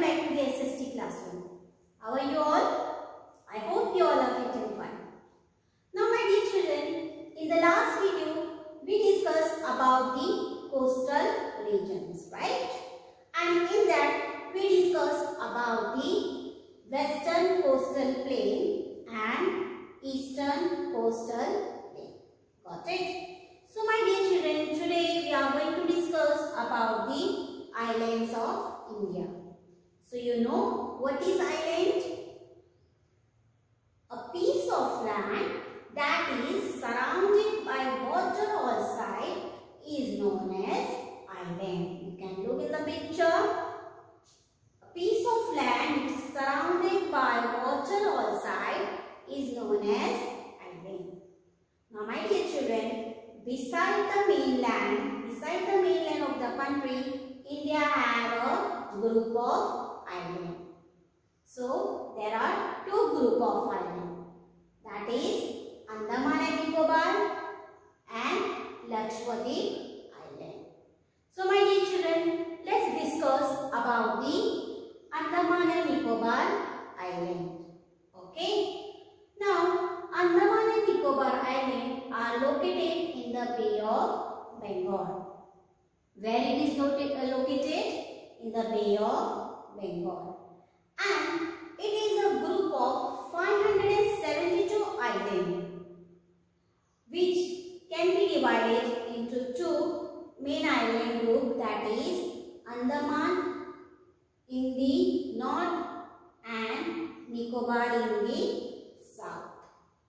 back to the SST classroom. How are you all? I hope you all are fit and fine. Now my dear children, in the last video, we discussed about the coastal regions, right? And in that, we discussed about the western coastal plain and eastern coastal plain. Got it? So my dear children, today we are going to discuss about the islands of India. So you know what is island? A piece of land that is surrounded by water all side is known as island. You can look in the picture. A piece of land surrounded by water all side is known as island. Now my dear children, beside the mainland, beside the mainland of the country, India had a group of islands. So, there are two group of islands. That is Andaman and Nicobar and Lakshadweep Island. So, my dear children, let's discuss about the Andaman and Nicobar Island. Okay. Now, Andaman and Nicobar Island are located in the Bay of Bengal. Where it is located? In the Bay of Bengal. And it is a group of 572 islands which can be divided into two main island group that is Andaman in the north and Nicobar in the south.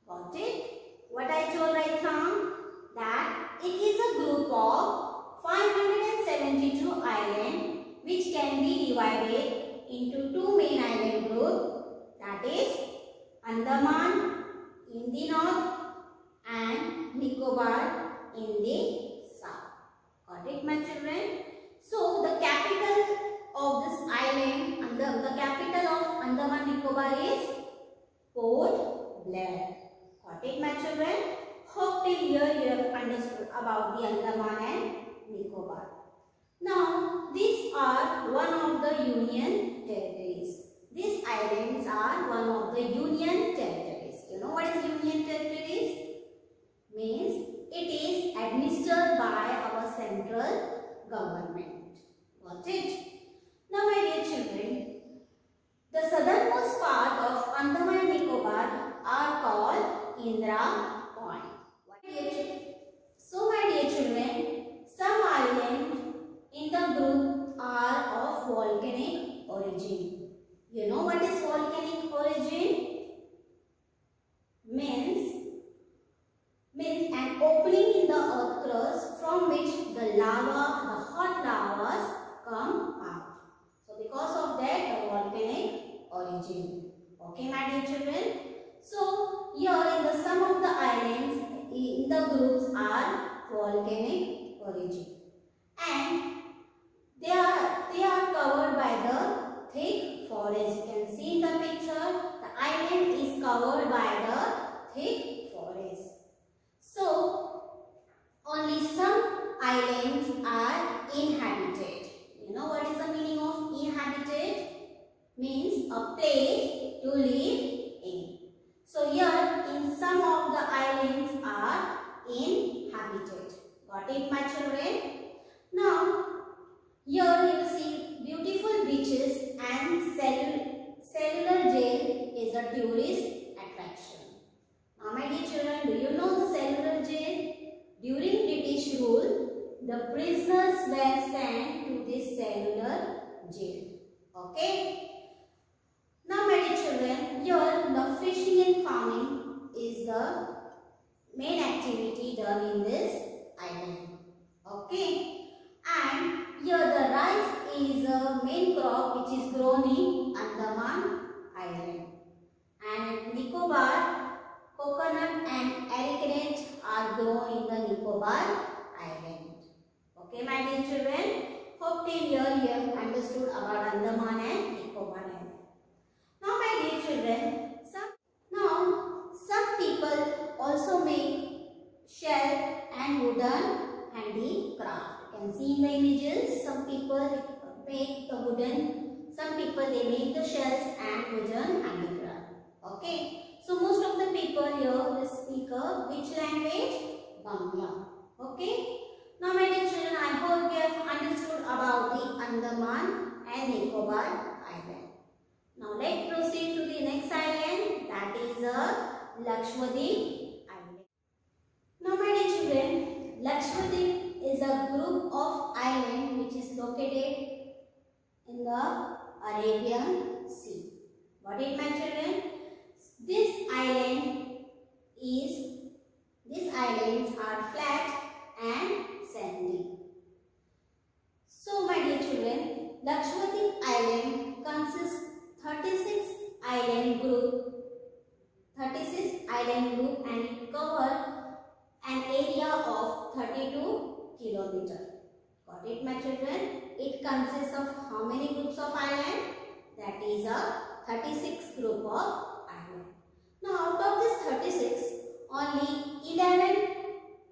Got it? What I told right now? That it is a group of 572 islands which can be divided into two main island groups that is Andaman in the north and Nicobar in the south. Got it my children? So the capital of this island, and the, the capital of Andaman Nicobar is Port Blair. Got it my children? Hope till here you have understood about the Andaman and Nicobar. Now, these are one of union territories. These islands are one of the union territories. You know what is union territories? Means it is administered by our central government. Got it? Now, my dear children, the southernmost part of Andaman and Nicobar are called Indira Point. So, my dear children, some islands in the group are of volcanic origin. You know what is volcanic origin? Means, means an opening in the earth crust from which the lava, the hot lavas come out. So because of that the volcanic origin. Okay my dear children. So here in the some of the islands in the groups are volcanic origin and they are they are covered by the thick forest. You can see in the picture the island is covered by the thick forest. So only some islands are inhabited. You know what is the meaning of inhabited? Means a place to live in. So here in some of the islands are inhabited. Got it my children? Now here you see beautiful beaches and cell cellular jail is a tourist attraction. Now my dear children, do you know the cellular jail? During British rule, the prisoners were sent to this cellular jail. Okay? Now my dear children, here the fishing and farming is the main activity done in this island. Okay? And here the rice is a main crop which is grown in Andaman Island. And Nicobar, coconut and arecanut are grown in the Nicobar Island. Okay my dear children, hope till here you have understood about Andaman and Nicobar Island. Now my dear children, some, now some people also make shell and wooden handicraft. You can see in the images, some people make the wooden some people they make the shells and them underground. Okay. So most of the people here speak which language? Bangla. Okay. Now my dear children, I hope you have understood about the Andaman and Nicobar Island. Now let's proceed to the next island that is uh, a Lakshadweep Island. Now my dear children, Lakshadweep is a group of islands which is located in the Arabian Sea. What is my children? This island is, these islands are flat and sandy. So my dear children, Lakshadweep Island consists 36 island group 36 island group and it covers an area of 32 kilometer. Got it my children? It consists of how many groups of island? That is a 36 group of island. Now out of this 36, only 11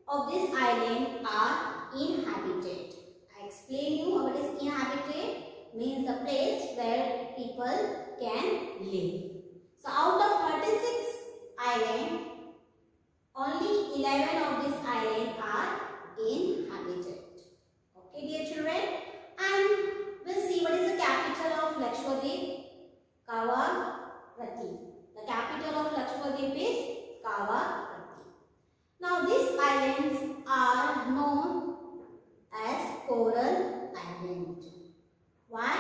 of this island are inhabited. I explain you what is inhabited means the place where people can live. So out of 36 island, only 11 of these island are inhabited. Okay dear children and we'll see what is the capital of Lakshadweep, Kavaratti. The capital of Lakshadweep is Kavaratti. Now these islands are known as coral island. Why?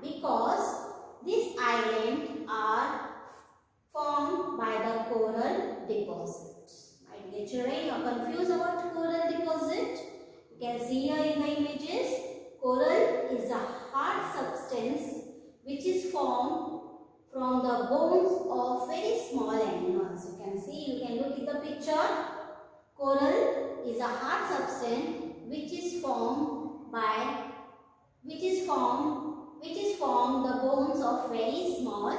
Because these islands are formed by the coral deposit. My dear children, you are confused about? See here in the images, coral is a hard substance which is formed from the bones of very small animals. You can see, you can look at the picture. Coral is a hard substance which is formed by which is formed which is formed the bones of very small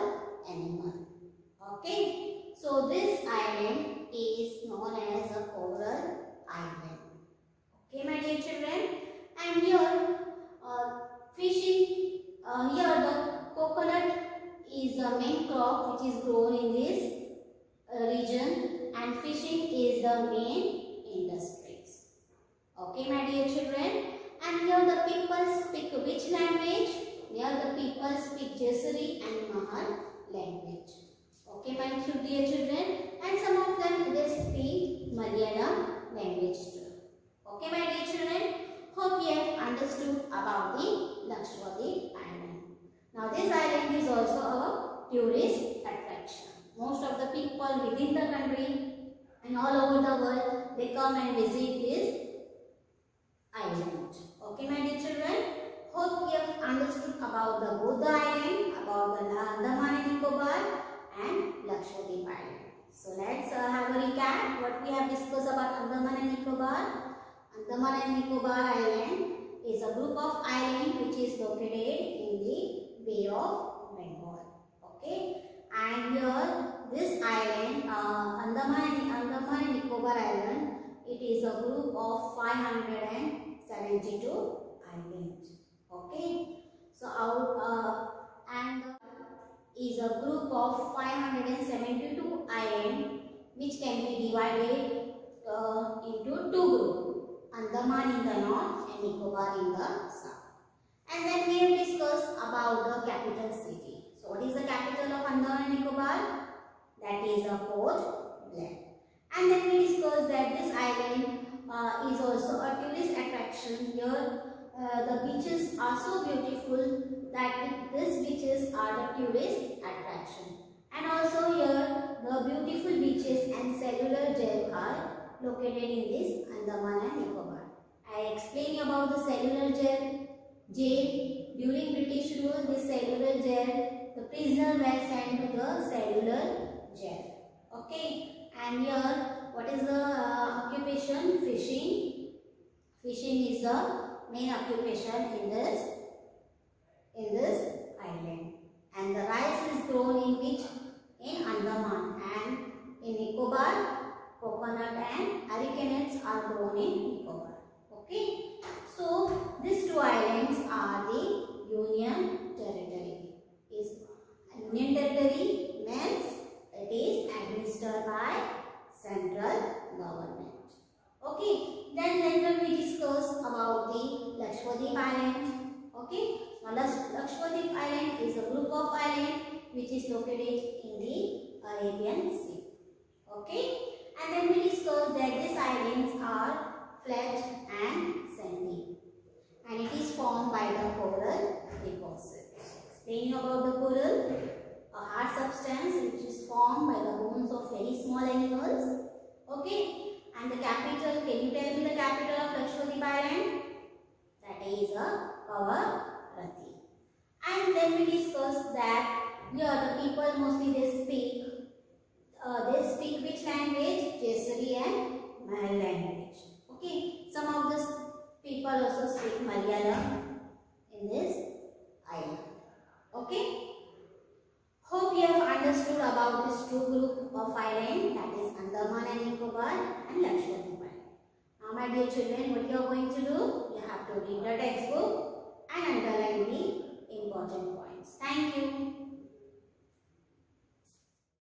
animal. Okay. So this island is known as a coral island. Okay my dear children. And here uh, fishing, uh, here the coconut is the main crop which is grown in this uh, region and fishing is the main industries. Okay my dear children. And here the people speak which language? Here the people speak Jesari and Mahal language. Okay my dear children. And some of them they speak Malayalam language too. Okay my dear children. Hope you have understood about the Lakshadweep island. Now this island is also a tourist attraction. Most of the people within the country and all over the world they come and visit this island. Okay my dear children. Hope you have understood about the Buddha island, about the Andaman and Nicobar and Lakshadweep island. So let's uh, have a recap what we have discussed about Andaman and Nicobar. Andaman and Nicobar island is a group of islands which is located in the Bay of Bengal. Okay, and here this island, uh, Andaman, Andaman and Nicobar island, it is a group of 572 islands. Okay, so out uh, and is a group of 572 islands which can be divided uh, into two groups. Andaman in the north and Nicobar in the south. And then we have discussed about the capital city. So what is the capital of Andaman and Nicobar? That is a Port Blair. And then we discussed that this island uh, is also a tourist attraction. Here uh, the beaches are so beautiful that these beaches are the tourist attraction. And also here the beautiful beaches and cellular jail are located in this Andaman and Nicobar. I explained about the cellular gel. Jail during British rule, this cellular jail, the prisoner were sent to the cellular jail. Okay, and here what is the uh, occupation? Fishing. Fishing is the main occupation in this in this island. And the rice is grown in which? In Andaman and in Nicobar coconut and areca are grown in Nicobar. Okay. So these two islands government. Okay, then later we discuss about the Lakshadweep Island. Okay, now Lakshadweep Island is a group of islands which is located in the Arabian Sea. Okay, and then we discuss that these islands are flat and sandy and it is formed by the coral deposits. Explaining about the coral, a hard substance which is formed by the bones of very small animals a Kavaratti. And then we discussed that here the people mostly they speak, uh, they speak which language? Jesari and Malay language. Okay. Some of the people also speak Malayalam in this island. Okay. Hope you have understood about this two group of island that is Andaman and Nicobar and Lakshadweep Now my dear children, what you are going to do? You have to read the textbook and underline the important points. Thank you.